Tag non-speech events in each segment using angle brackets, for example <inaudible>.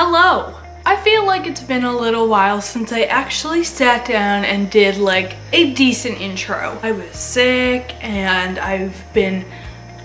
Hello! I feel like it's been a little while since I actually sat down and did like a decent intro. I was sick and I've been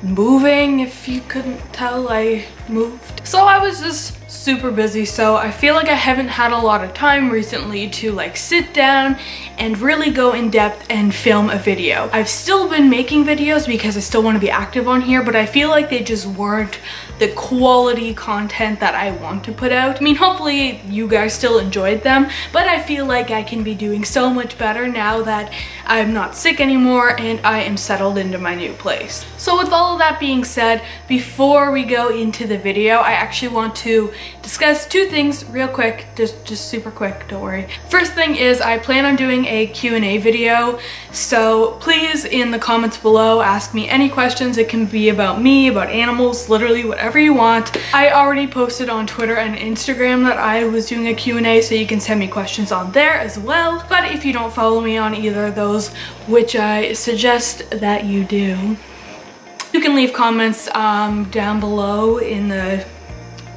moving if you couldn't tell I moved. So I was just super busy so I feel like I haven't had a lot of time recently to like sit down and really go in depth and film a video. I've still been making videos because I still want to be active on here but I feel like they just weren't the quality content that I want to put out. I mean hopefully you guys still enjoyed them but I feel like I can be doing so much better now that I'm not sick anymore and I am settled into my new place. So with all of that being said, before we go into the video, I actually want to discuss two things real quick, just, just super quick, don't worry. First thing is I plan on doing a Q&A video, so please in the comments below ask me any questions. It can be about me, about animals, literally whatever you want. I already posted on Twitter and Instagram that I was doing a Q&A, so you can send me questions on there as well. But if you don't follow me on either of those, which I suggest that you do, you can leave comments um, down below in the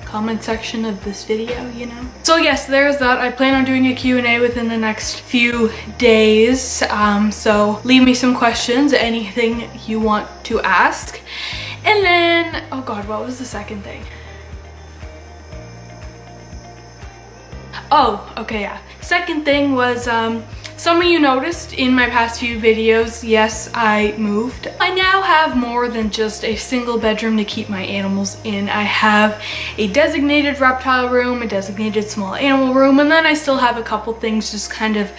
comment section of this video, you know? So yes, there's that. I plan on doing a Q&A within the next few days. Um, so leave me some questions, anything you want to ask. And then, oh God, what was the second thing? Oh, okay, yeah. Second thing was, um, some of you noticed in my past few videos, yes, I moved. I now have more than just a single bedroom to keep my animals in. I have a designated reptile room, a designated small animal room, and then I still have a couple things just kind of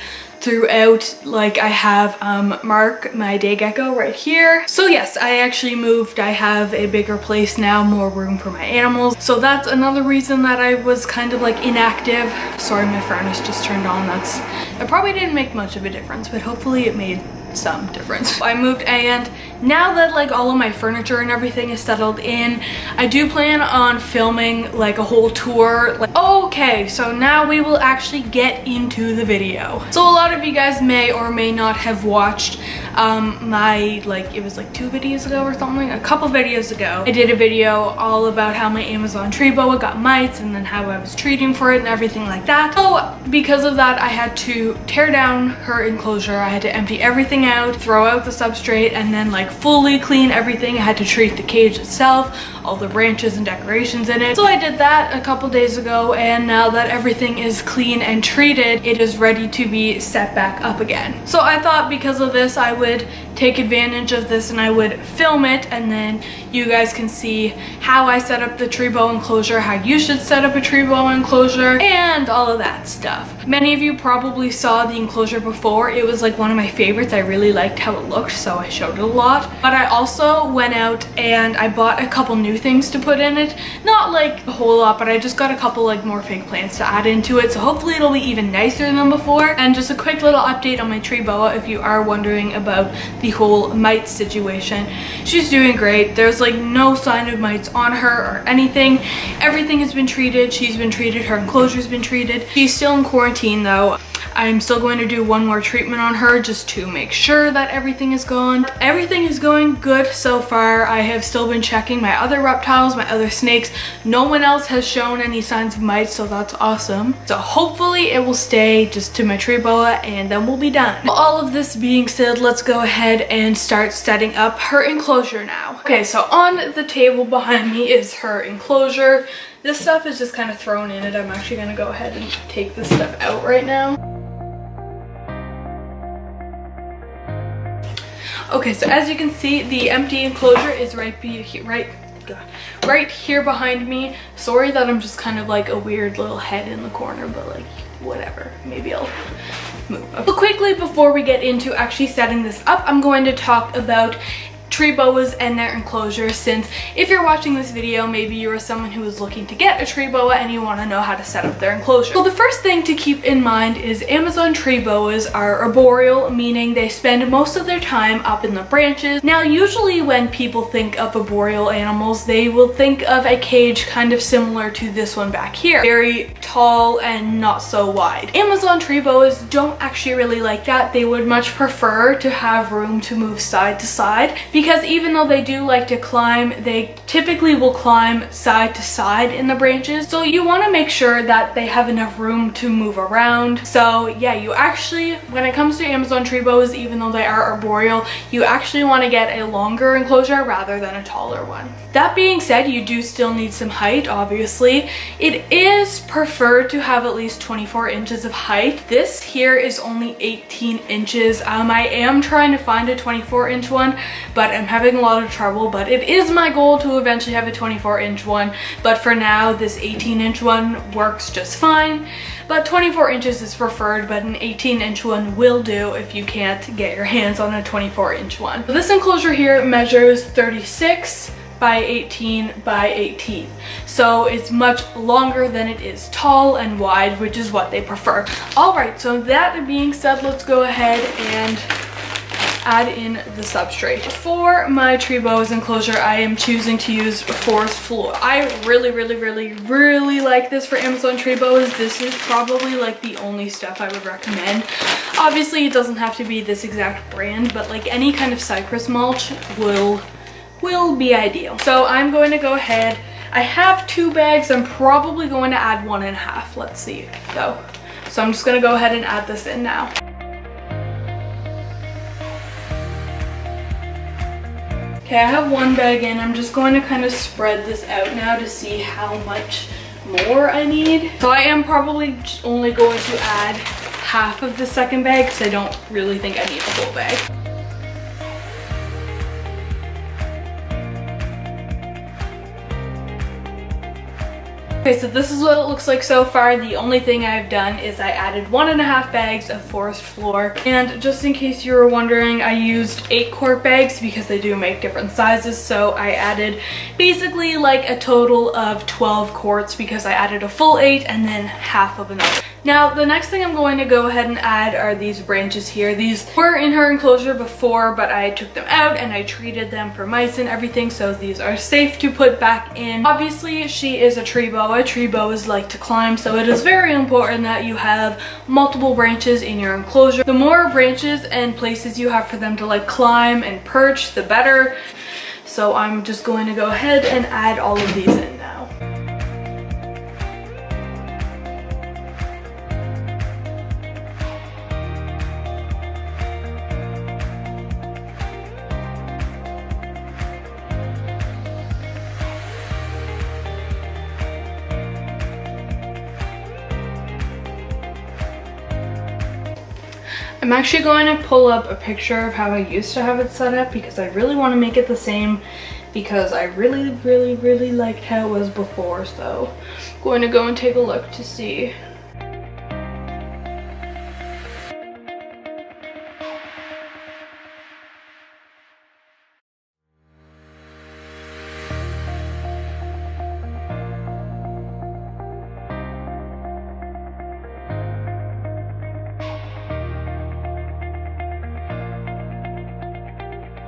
throughout like I have um, Mark my day gecko right here. So yes I actually moved. I have a bigger place now more room for my animals. So that's another reason that I was kind of like inactive. Sorry my furnace just turned on. That's it probably didn't make much of a difference but hopefully it made some difference. I moved and now that like all of my furniture and everything is settled in, I do plan on filming like a whole tour. Like, okay, so now we will actually get into the video. So a lot of you guys may or may not have watched um, my, like it was like two videos ago or something, a couple videos ago. I did a video all about how my Amazon tree boa got mites and then how I was treating for it and everything like that. So because of that, I had to tear down her enclosure. I had to empty everything out, throw out the substrate, and then like fully clean everything. I had to treat the cage itself, all the branches and decorations in it. So I did that a couple days ago, and now that everything is clean and treated, it is ready to be set back up again. So I thought because of this, I would take advantage of this and I would film it and then you guys can see how I set up the tree boa enclosure, how you should set up a tree boa enclosure, and all of that stuff. Many of you probably saw the enclosure before. It was like one of my favorites. I really liked how it looked, so I showed it a lot. But I also went out and I bought a couple new things to put in it. Not like a whole lot, but I just got a couple like more fake plants to add into it. So hopefully it'll be even nicer than before. And just a quick little update on my tree boa if you are wondering about the the whole mite situation. She's doing great. There's like no sign of mites on her or anything. Everything has been treated. She's been treated. Her enclosure's been treated. She's still in quarantine though. I'm still going to do one more treatment on her just to make sure that everything is gone. Everything is going good so far. I have still been checking my other reptiles, my other snakes. No one else has shown any signs of mites, so that's awesome. So hopefully it will stay just to my tree boa and then we'll be done. All of this being said, let's go ahead and start setting up her enclosure now. Okay, so on the table behind me is her enclosure. This stuff is just kind of thrown in it. I'm actually gonna go ahead and take this stuff out right now. Okay, so as you can see, the empty enclosure is right be right right here behind me. Sorry that I'm just kind of like a weird little head in the corner, but like whatever. Maybe I'll move. But quickly before we get into actually setting this up, I'm going to talk about tree boas and their enclosure since if you're watching this video maybe you're someone who is looking to get a tree boa and you want to know how to set up their enclosure. So the first thing to keep in mind is Amazon tree boas are arboreal meaning they spend most of their time up in the branches. Now usually when people think of arboreal animals they will think of a cage kind of similar to this one back here. Very tall and not so wide. Amazon tree boas don't actually really like that. They would much prefer to have room to move side to side because because even though they do like to climb, they typically will climb side to side in the branches. So you want to make sure that they have enough room to move around. So yeah, you actually, when it comes to Amazon tree boas, even though they are arboreal, you actually want to get a longer enclosure rather than a taller one. That being said, you do still need some height, obviously. It is preferred to have at least 24 inches of height. This here is only 18 inches. Um, I am trying to find a 24 inch one, but I'm having a lot of trouble. But it is my goal to eventually have a 24 inch one. But for now, this 18 inch one works just fine. But 24 inches is preferred, but an 18 inch one will do if you can't get your hands on a 24 inch one. This enclosure here measures 36 by 18 by 18. So it's much longer than it is tall and wide, which is what they prefer. All right, so that being said, let's go ahead and add in the substrate. For my tree boas enclosure, I am choosing to use forest floor. I really, really, really, really like this for Amazon tree boas. This is probably like the only stuff I would recommend. Obviously, it doesn't have to be this exact brand, but like any kind of cypress mulch will will be ideal. So I'm going to go ahead. I have two bags. I'm probably going to add one and a half. Let's see though. So I'm just going to go ahead and add this in now. Okay, I have one bag in. I'm just going to kind of spread this out now to see how much more I need. So I am probably only going to add half of the second bag because I don't really think I need the whole bag. Okay, so this is what it looks like so far. The only thing I've done is I added one and a half bags of forest floor. And just in case you were wondering, I used eight quart bags because they do make different sizes. So I added basically like a total of 12 quarts because I added a full eight and then half of another. Now, the next thing I'm going to go ahead and add are these branches here. These were in her enclosure before, but I took them out and I treated them for mice and everything, so these are safe to put back in. Obviously, she is a tree boa. Tree boas like to climb, so it is very important that you have multiple branches in your enclosure. The more branches and places you have for them to like climb and perch, the better. So I'm just going to go ahead and add all of these in. I'm actually going to pull up a picture of how I used to have it set up because I really want to make it the same because I really, really, really liked how it was before. So I'm going to go and take a look to see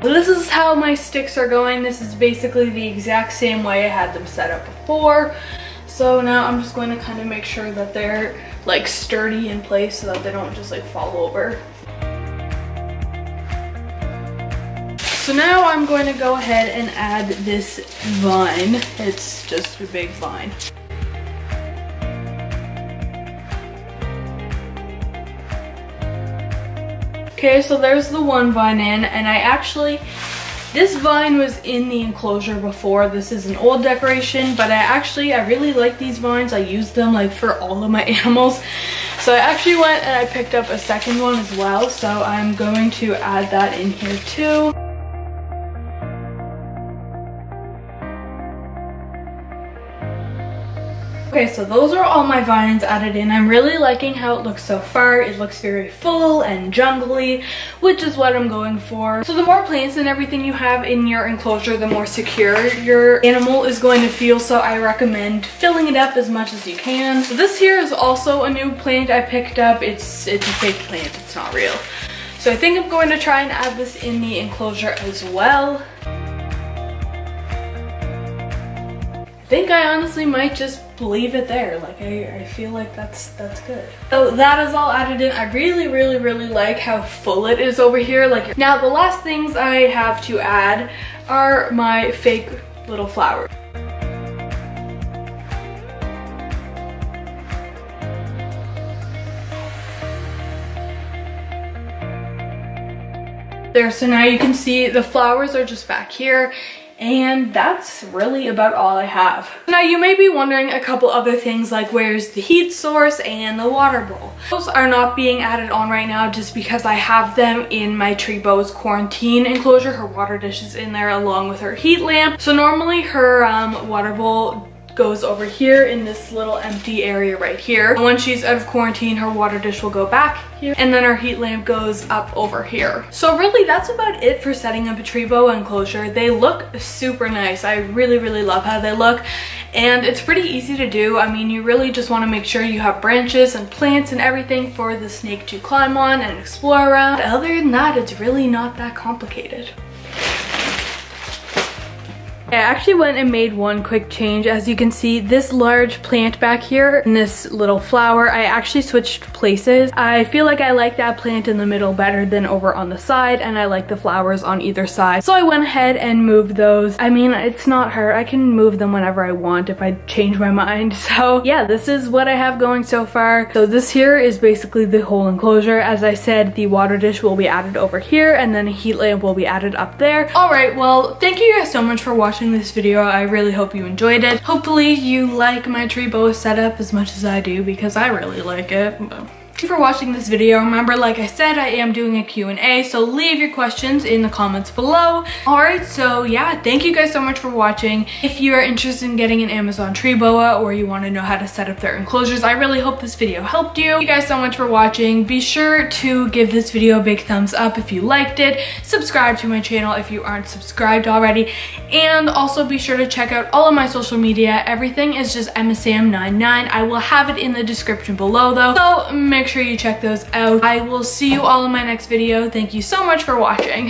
This is how my sticks are going. This is basically the exact same way I had them set up before. So now I'm just going to kind of make sure that they're like sturdy in place so that they don't just like fall over. So now I'm going to go ahead and add this vine. It's just a big vine. Okay, so there's the one vine in, and I actually, this vine was in the enclosure before. This is an old decoration, but I actually, I really like these vines. I use them like for all of my <laughs> animals. So I actually went and I picked up a second one as well. So I'm going to add that in here too. Okay, so those are all my vines added in. I'm really liking how it looks so far. It looks very full and jungly, which is what I'm going for. So the more plants and everything you have in your enclosure, the more secure your animal is going to feel. So I recommend filling it up as much as you can. So this here is also a new plant I picked up. It's, it's a fake plant, it's not real. So I think I'm going to try and add this in the enclosure as well. I think I honestly might just leave it there. Like I, I feel like that's that's good. So that is all added in. I really, really, really like how full it is over here. Like now the last things I have to add are my fake little flowers. There, so now you can see the flowers are just back here and that's really about all I have. Now you may be wondering a couple other things like where's the heat source and the water bowl. Those are not being added on right now just because I have them in my tree boa's quarantine enclosure. Her water dish is in there along with her heat lamp. So normally her um, water bowl goes over here in this little empty area right here. When she's out of quarantine, her water dish will go back here and then our heat lamp goes up over here. So really that's about it for setting up a tree boa enclosure. They look super nice. I really, really love how they look and it's pretty easy to do. I mean, you really just want to make sure you have branches and plants and everything for the snake to climb on and explore around. Other than that, it's really not that complicated. I actually went and made one quick change. As you can see, this large plant back here and this little flower, I actually switched places. I feel like I like that plant in the middle better than over on the side and I like the flowers on either side. So I went ahead and moved those. I mean, it's not hard. I can move them whenever I want if I change my mind. <laughs> So yeah, this is what I have going so far. So this here is basically the whole enclosure. As I said, the water dish will be added over here and then a heat lamp will be added up there. All right, well, thank you guys so much for watching watching this video. I really hope you enjoyed it. Hopefully you like my tree boa setup as much as I do because I really like it. Thank you for watching this video. Remember, like I said, I am doing a Q&A, so leave your questions in the comments below. Alright, so yeah, thank you guys so much for watching. If you are interested in getting an Amazon tree boa or you want to know how to set up their enclosures, I really hope this video helped you. Thank you guys so much for watching. Be sure to give this video a big thumbs up if you liked it. Subscribe to my channel if you aren't subscribed already. And also be sure to check out all of my social media. Everything is just EmmaSam99. I will have it in the description below though, so make sure you check those out. I will see you all in my next video. Thank you so much for watching.